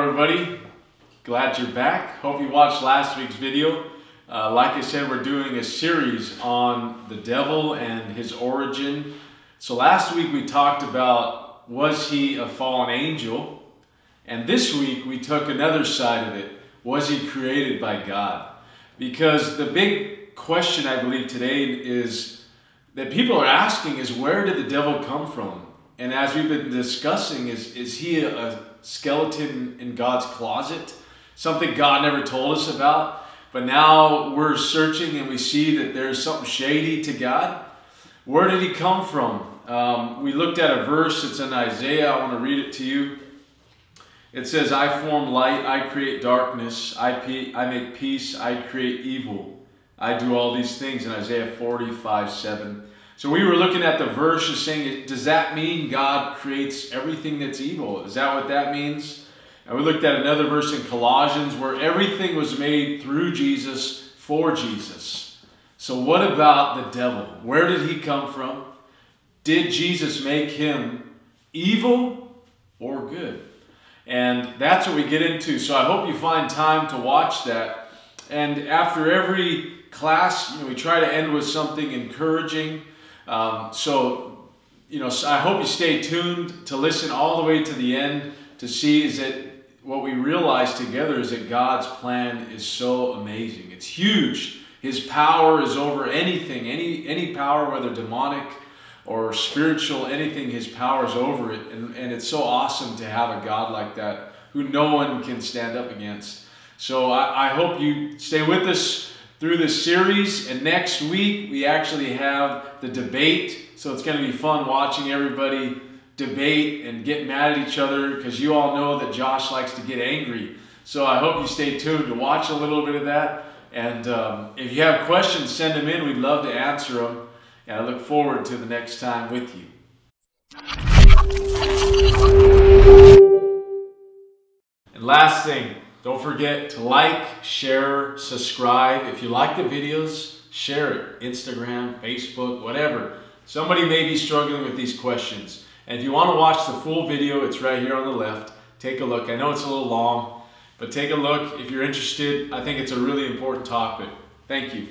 Everybody, glad you're back. Hope you watched last week's video. Uh, like I said, we're doing a series on the devil and his origin. So last week we talked about was he a fallen angel? And this week we took another side of it. Was he created by God? Because the big question I believe today is that people are asking is where did the devil come from? And as we've been discussing, is, is he a skeleton in God's closet? Something God never told us about? But now we're searching and we see that there's something shady to God. Where did he come from? Um, we looked at a verse, it's in Isaiah. I want to read it to you. It says, I form light, I create darkness, I, I make peace, I create evil. I do all these things in Isaiah 45 7. So we were looking at the verse and saying, does that mean God creates everything that's evil? Is that what that means? And we looked at another verse in Colossians where everything was made through Jesus for Jesus. So what about the devil? Where did he come from? Did Jesus make him evil or good? And that's what we get into. So I hope you find time to watch that. And after every class, you know, we try to end with something encouraging. Um, so, you know, I hope you stay tuned to listen all the way to the end to see is that what we realize together is that God's plan is so amazing. It's huge. His power is over anything, any any power, whether demonic or spiritual, anything, his power is over it. And, and it's so awesome to have a God like that who no one can stand up against. So I, I hope you stay with us through this series. And next week, we actually have the debate. So it's going to be fun watching everybody debate and get mad at each other because you all know that Josh likes to get angry. So I hope you stay tuned to watch a little bit of that. And um, if you have questions, send them in. We'd love to answer them. And I look forward to the next time with you. And last thing, don't forget to like, share, subscribe. If you like the videos, share it. Instagram, Facebook, whatever. Somebody may be struggling with these questions. And if you want to watch the full video, it's right here on the left. Take a look. I know it's a little long, but take a look if you're interested. I think it's a really important topic. Thank you.